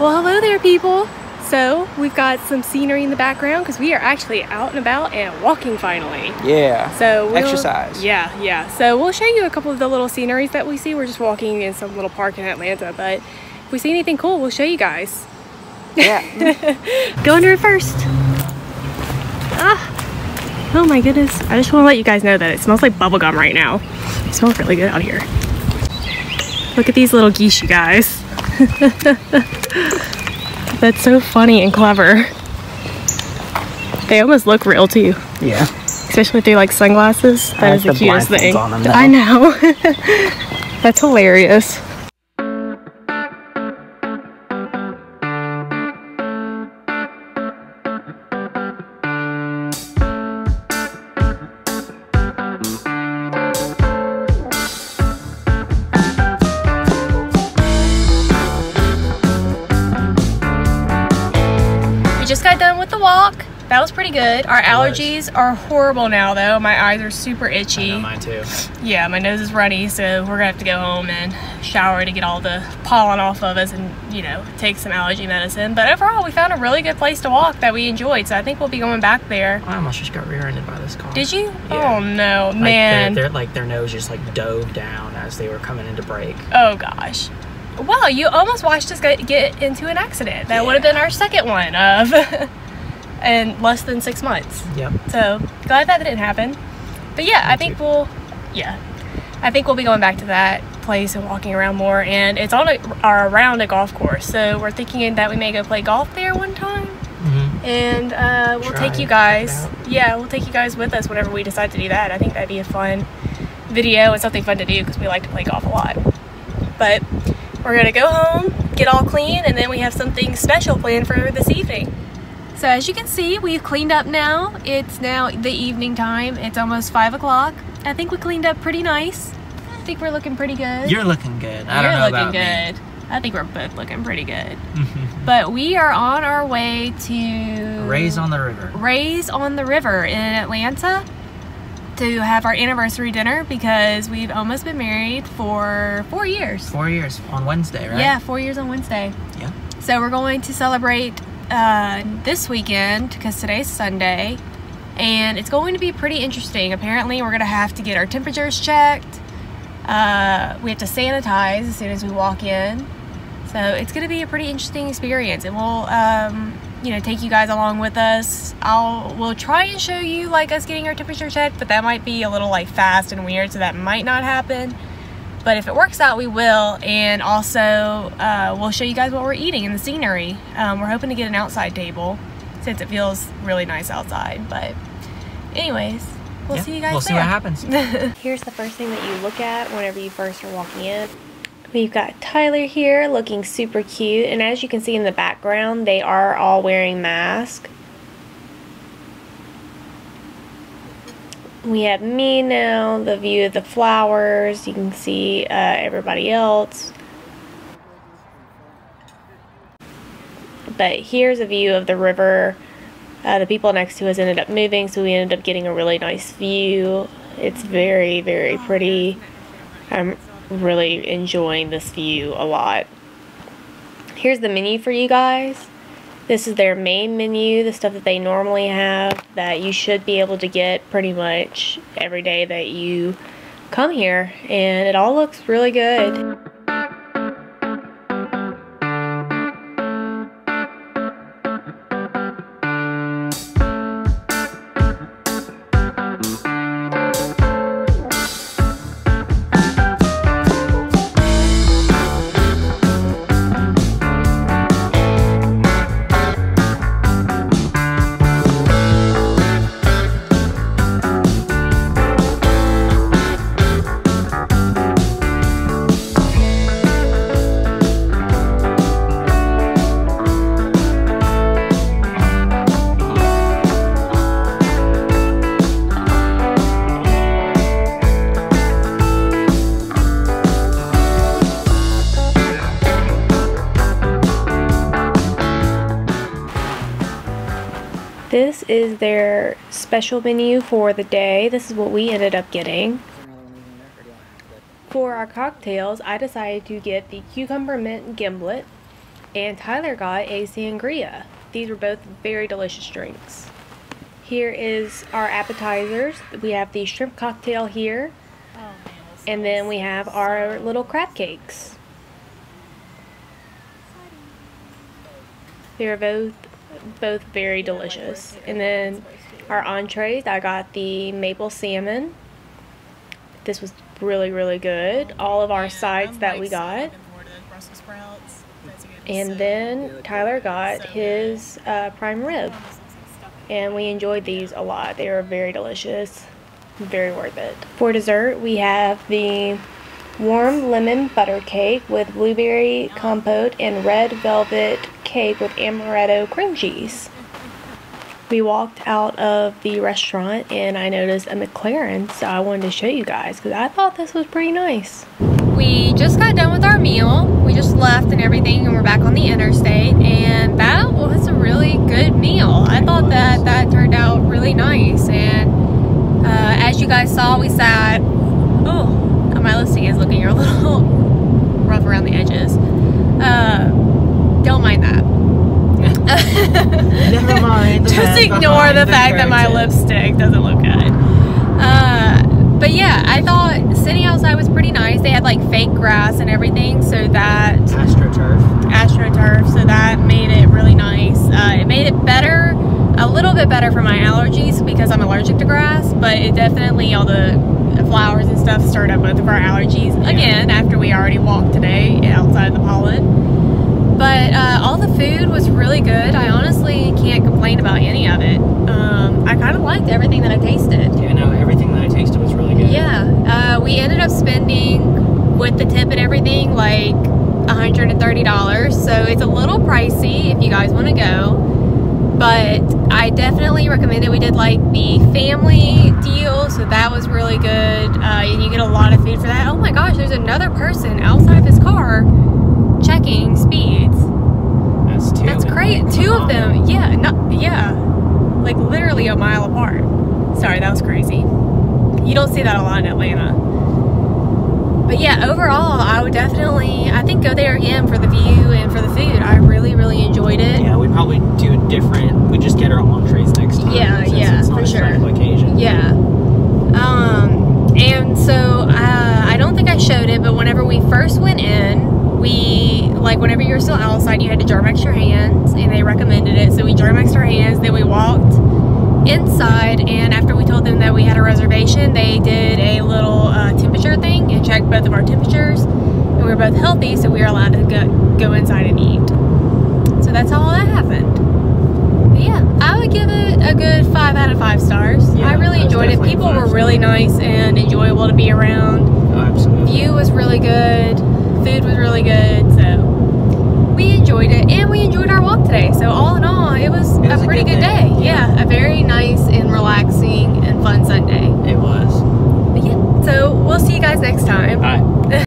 Well, hello there, people. So, we've got some scenery in the background because we are actually out and about and walking finally. Yeah. So, we'll, exercise. Yeah, yeah. So, we'll show you a couple of the little sceneries that we see. We're just walking in some little park in Atlanta, but if we see anything cool, we'll show you guys. Yeah. Go under it first. Ah. Oh my goodness. I just want to let you guys know that it smells like bubblegum right now. It smells really good out here. Look at these little geese, you guys. That's so funny and clever. They almost look real too, yeah. especially if they like sunglasses. That I is the cutest thing. I know. That's hilarious. Walk. That was pretty good. Our allergies are horrible now though. My eyes are super itchy. mine too. Yeah, my nose is runny, so we're gonna have to go home and shower to get all the pollen off of us and, you know, take some allergy medicine. But overall, we found a really good place to walk that we enjoyed, so I think we'll be going back there. I almost just got rear-ended by this car. Did you? Yeah. Oh no, Like, man. Their, like their nose just like dove down as they were coming into brake. Oh gosh. Well, you almost watched us get, get into an accident. That would have been our second one of in less than six months. Yep. So glad that didn't happen. But yeah, I think we'll, yeah, I think we'll be going back to that place and walking around more. And it's on a, or around a golf course, so we're thinking that we may go play golf there one time. Mm-hmm. And uh, we'll Try take you it, check it guys. Yeah, we'll take you guys with us whenever we decide to do that. I think that'd be a fun video and something fun to do because we like to play golf a lot. But we're gonna go home, get all clean, and then we have something special planned for this evening. So as you can see, we've cleaned up now. It's now the evening time. It's almost five o'clock. I think we cleaned up pretty nice. I think we're looking pretty good. You're looking good. I You're don't know looking about good. I think we're both looking pretty good. But we are on our way to Ray's on the river. Ray's on the River in Atlanta to have our anniversary dinner because we've almost been married for four years. Four years on Wednesday, right? Yeah, four years on Wednesday. Yeah. So we're going to celebrate uh, this weekend because today's Sunday, and it's going to be pretty interesting. Apparently, we're going to have to get our temperatures checked. Uh, we have to sanitize as soon as we walk in. So it's going to be a pretty interesting experience, and we'll, um, you know, take you guys along with us. I'll we'll try and show you like us getting our temperature checked, but that might be a little like fast and weird, so that might not happen. But if it works out, we will. And also, uh, we'll show you guys what we're eating and the scenery. Um, we're hoping to get an outside table since it feels really nice outside. But, anyways, we'll Yeah, see you guys We'll see what happens. Here's the first thing that you look at whenever you first are walking in. We've got Tyler here looking super cute. And as you can see in the background, they are all wearing masks. We have me now, the view of the flowers. You can see uh, everybody else. But here's a view of the river. Uh, the people next to us ended up moving, so we ended up getting a really nice view. It's very, very pretty. I'm really enjoying this view a lot. Here's the menu for you guys. This is their main menu, the stuff that they normally have that you should be able to get pretty much every day that you come here. And it all looks really good. This is their special menu for the day. This is what we ended up getting. For our cocktails, I decided to get the cucumber mint gimlet and Tyler got a sangria. These were both very delicious drinks. Here is our appetizers. We have the shrimp cocktail here, and then we have our little crab cakes. They're both both very delicious. And then our entrees, I got the maple salmon. This was really really good. All of our sides that we got. And then Tyler got his uh, prime rib. And we enjoyed these a lot. They were very delicious. Very worth it. For dessert, we have the warm lemon butter cake with blueberry compote and red velvet cake with amaretto cream cheese. We walked out of the restaurant and I noticed a McLaren, so I wanted to show you guys because I thought this was pretty nice. We just got done with our meal. We just left and everything, and we're back on the interstate. And that was a really good meal. I thought that that turned out really nice. And uh, as you guys saw, we sat. Oh, my listing is looking a little rough around the edges. Uh, don't mind that. Never mind. Just ignore behind the fact that my lipstick doesn't look good. Uh, but yeah, I thought sitting outside was pretty nice. They had like fake grass and everything, so that AstroTurf. astroturf, so that made it really nice. Uh, it made it better, a little bit better for my allergies because I'm allergic to grass, but it definitely all the flowers and stuff stirred up both of our allergies again after we already walked today outside the pollen. But uh, all the food was really good. I honestly can't complain about any of it. Um, I kind of liked everything that I tasted. Yeah, no, everything that I tasted was really good. Yeah, uh, we ended up spending with the tip and everything like $130. So it's a little pricey if you guys want to go. But I definitely recommend it. We did like the family deal, so that was really good. Uh, and you get a lot of food for that. Oh my gosh, there's another person outside of his car checking two. That's in, great. like, Two of them. Yeah, not yeah. Like literally a mile apart. Sorry, that was crazy. You don't see that a lot in Atlanta. But yeah, overall, I would definitely, I think, go there again for the view and for the food. I really, really enjoyed it. Yeah, we'd probably do a different. We just get our entrees next time. Yeah, yeah, for sure. occasion. Yeah. Um, and so uh, I don't think I showed it, but whenever we first went in, we like whenever you're still outside, you had to Germ-X your hands, and they recommended it. So we Germexed our hands. Then we walked inside, and after we told them that we had a reservation, they did a little uh, temperature thing and checked both of our temperatures, and we were both healthy, so we were allowed to go, go inside and eat. So that's how all that happened. But yeah, I would give it a good five out of five stars. Yeah, I really enjoyed it. People were really nice and enjoyable to be around. Oh, absolutely. View was really good. Food was really good. Enjoyed it, and we enjoyed our walk today. So all in all, it was, It was a a pretty good good day. day. Yeah. a very nice and relaxing and fun Sunday. It was. But yeah, so we'll see you guys next time. Right.